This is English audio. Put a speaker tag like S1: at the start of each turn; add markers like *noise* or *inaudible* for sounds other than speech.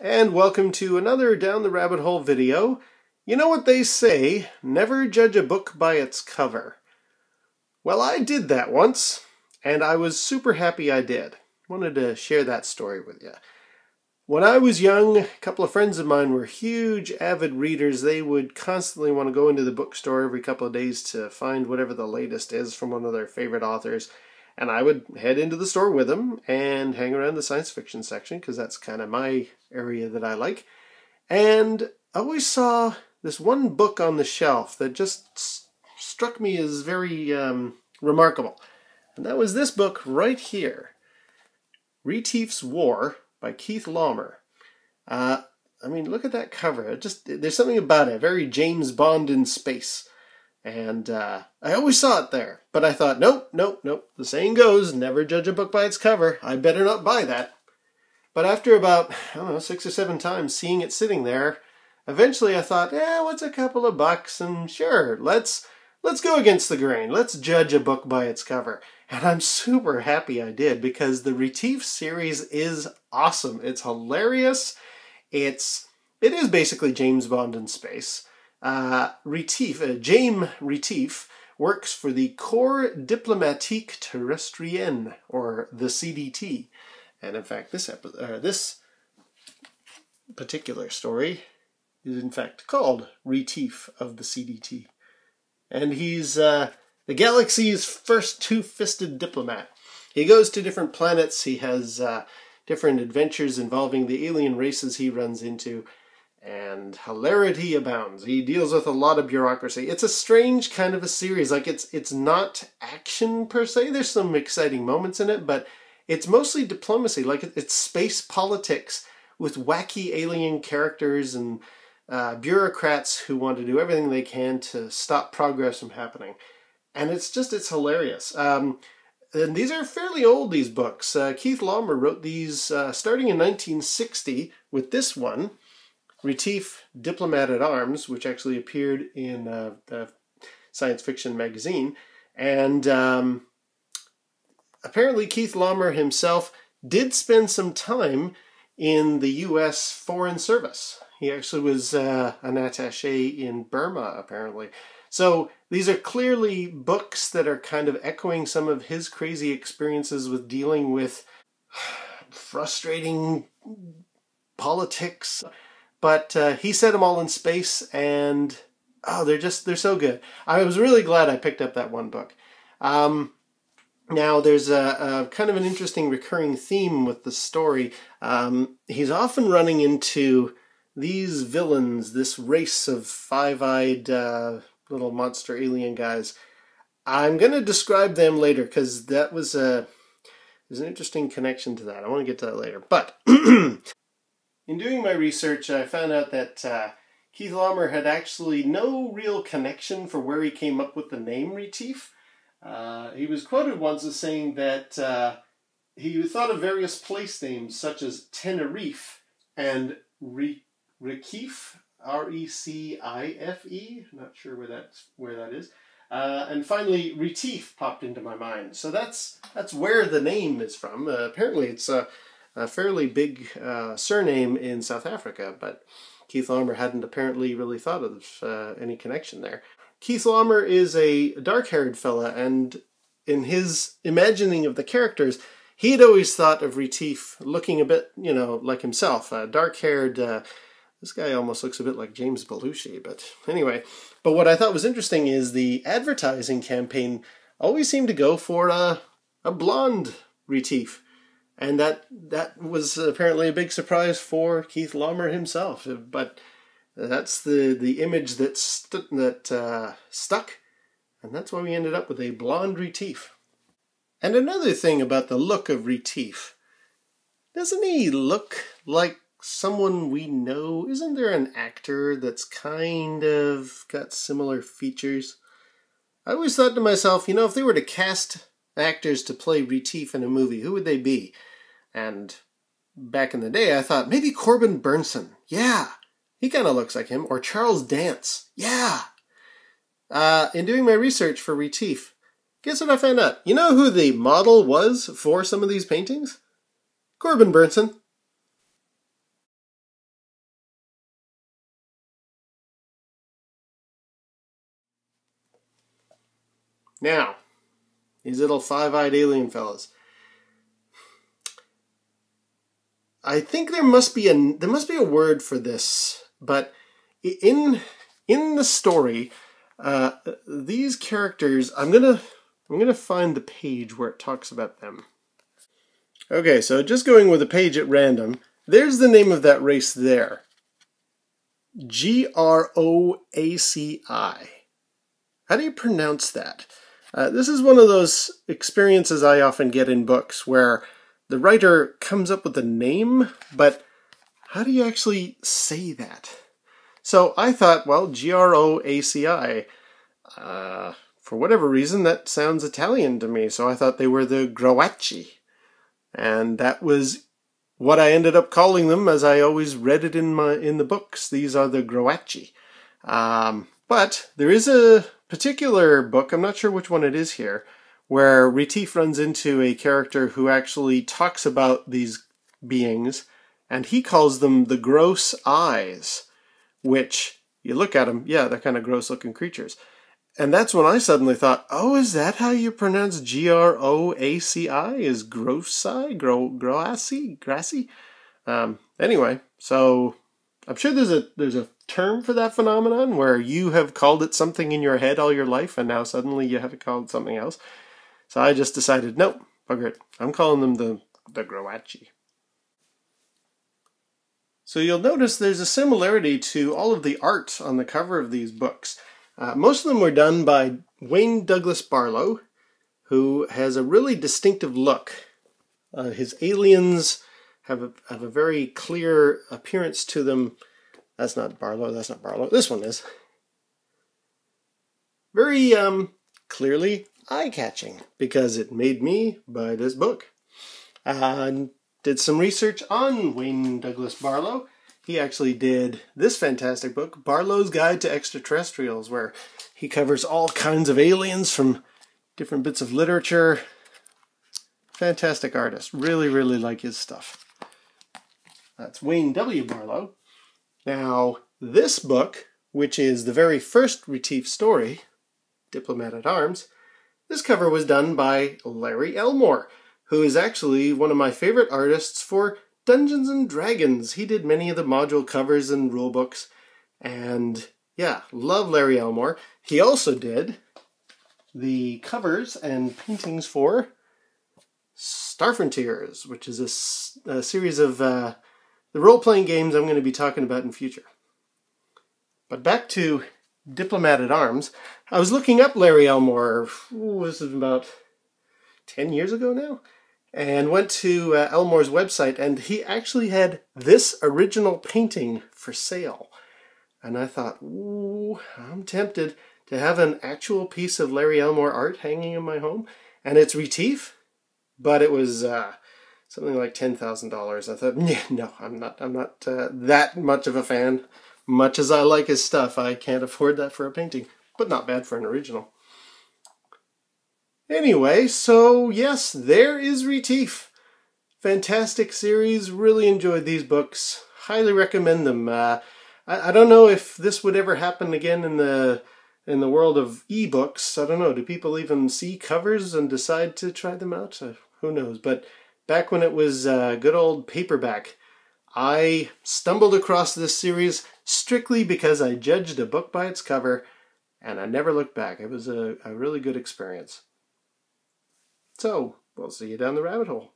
S1: and welcome to another Down the Rabbit Hole video. You know what they say, never judge a book by its cover. Well, I did that once, and I was super happy I did. Wanted to share that story with you. When I was young, a couple of friends of mine were huge avid readers. They would constantly want to go into the bookstore every couple of days to find whatever the latest is from one of their favorite authors. And I would head into the store with them and hang around the science fiction section because that's kind of my area that I like. And I always saw this one book on the shelf that just struck me as very um, remarkable. And that was this book right here Retief's War by Keith Laumer. Uh, I mean, look at that cover. It just there's something about it, very James Bond in space. And uh, I always saw it there, but I thought, nope, nope, nope. The saying goes, never judge a book by its cover. I better not buy that. But after about, I don't know, six or seven times seeing it sitting there, eventually I thought, yeah, what's a couple of bucks? And sure, let's let's go against the grain. Let's judge a book by its cover. And I'm super happy I did because the Retief series is awesome. It's hilarious. It's it is basically James Bond in space. Uh, Retief, uh, James Retief, works for the Corps Diplomatique Terrestrien, or the CDT. And in fact, this uh, this particular story is in fact called Retief of the CDT. And he's uh, the galaxy's first two-fisted diplomat. He goes to different planets. He has uh, different adventures involving the alien races he runs into, and hilarity abounds. He deals with a lot of bureaucracy. It's a strange kind of a series. Like it's it's not action per se. There's some exciting moments in it, but it's mostly diplomacy. Like it's space politics with wacky alien characters and uh, bureaucrats who want to do everything they can to stop progress from happening. And it's just it's hilarious. Um, and these are fairly old. These books. Uh, Keith Laumer wrote these uh, starting in 1960 with this one Retief Diplomat at Arms, which actually appeared in uh, the science fiction magazine. And um, apparently, Keith Laumer himself did spend some time in the U.S. Foreign Service. He actually was uh, an attache in Burma, apparently. So these are clearly books that are kind of echoing some of his crazy experiences with dealing with *sighs* frustrating politics but uh, he set them all in space, and oh, they're just they're so good. I was really glad I picked up that one book. Um, now, there's a, a, kind of an interesting recurring theme with the story. Um, he's often running into these villains, this race of five-eyed uh, little monster alien guys. I'm going to describe them later because that was a there's an interesting connection to that. I want to get to that later. But *clears throat* In doing my research, I found out that uh, Keith Laumer had actually no real connection for where he came up with the name Retief. Uh, he was quoted once as saying that uh, he thought of various place names such as Tenerife and Re- R E C I F E. Not sure where that's where that is. Uh, and finally, Retief popped into my mind. So that's that's where the name is from. Uh, apparently, it's a fairly big uh, surname in South Africa, but Keith Laumer hadn't apparently really thought of uh, any connection there. Keith Laumer is a dark haired fella, and in his imagining of the characters, he'd always thought of Retief looking a bit, you know, like himself, uh, dark haired. Uh, this guy almost looks a bit like James Belushi, but anyway. But what I thought was interesting is the advertising campaign always seemed to go for a, a blonde Retief and that that was apparently a big surprise for Keith Laumer himself. But that's the the image that st- that uh, stuck, and that's why we ended up with a blonde Retief. And another thing about the look of Retief, doesn't he look like someone we know? Isn't there an actor that's kind of got similar features? I always thought to myself, you know, if they were to cast actors to play Retief in a movie, who would they be? And back in the day, I thought maybe Corbin Bernsen. Yeah, he kind of looks like him. Or Charles Dance. Yeah. Uh, in doing my research for Retief, guess what I found out? You know who the model was for some of these paintings? Corbin Bernsen. Now, these little five eyed alien fellas. I think there must be a there must be a word for this, but in in the story, uh, these characters, I'm gonna I'm gonna find the page where it talks about them. Okay, so just going with a page at random, there's the name of that race there. G R O A C I. How do you pronounce that? Uh, this is one of those experiences I often get in books where the writer comes up with a name, but how do you actually say that? So I thought, well, G R O A C I. Uh, for whatever reason, that sounds Italian to me, so I thought they were the Groaci. And that was what I ended up calling them, as I always read it in my in the books. These are the Groaci. Um, but there is a particular book, I'm not sure which one it is here, where Retief runs into a character who actually talks about these beings, and he calls them the gross eyes, which you look at them, yeah, they're kind of gross looking creatures. And that's when I suddenly thought, oh, is that how you pronounce G R O A C I? Is grossi? Gro groassi? Grassy? Um, anyway, so I'm sure there's a there's a term for that phenomenon where you have called it something in your head all your life and now suddenly you have it called something else. So I just decided, nope, bugger it. I'm calling them the the Groaci. So you'll notice there's a similarity to all of the art on the cover of these books. Uh, most of them were done by Wayne Douglas Barlowe, who has a really distinctive look. Uh, his aliens have a, have a very clear appearance to them. That's not Barlowe, that's not Barlowe. This one is. Very um, clearly eye-catching because it made me buy this book. Uh, did some research on Wayne Douglas Barlowe he actually did this fantastic book, Barlowe's Guide to Extraterrestrials, where he covers all kinds of aliens from different bits of literature. Fantastic artist. Really, really like his stuff. That's Wayne W. Barlowe. Now, this book, which is the very first Retief story, Diplomat at Arms, this cover was done by Larry Elmore, who is actually one of my favorite artists for Dungeons and Dragons. He did many of the module covers and rulebooks. And yeah, love Larry Elmore. He also did the covers and paintings for Star Frontiers, which is a, series of uh, the role playing games I'm going to be talking about in future. But back to Diplomat at Arms. I was looking up Larry Elmore, ooh, this is about 10 years ago now and went to uh, Elmore's website, and he actually had this original painting for sale. And I thought, ooh, I'm tempted to have an actual piece of Larry Elmore art hanging in my home. And it's Retief, but it was uh, something like ten thousand dollars. I thought, yeah, no, I'm not. I'm not uh, that much of a fan. Much as I like his stuff, I can't afford that for a painting. But not bad for an original. Anyway, so yes, there is Retief. Fantastic series. Really enjoyed these books. Highly recommend them. Uh, I, I don't know if this would ever happen again in the in the world of ebooks. I don't know. Do people even see covers and decide to try them out? Uh, who knows? But back when it was uh, good old paperback, I stumbled across this series strictly because I judged a book by its cover, and I never looked back. It was a, a really good experience. So, we'll see you down the rabbit hole.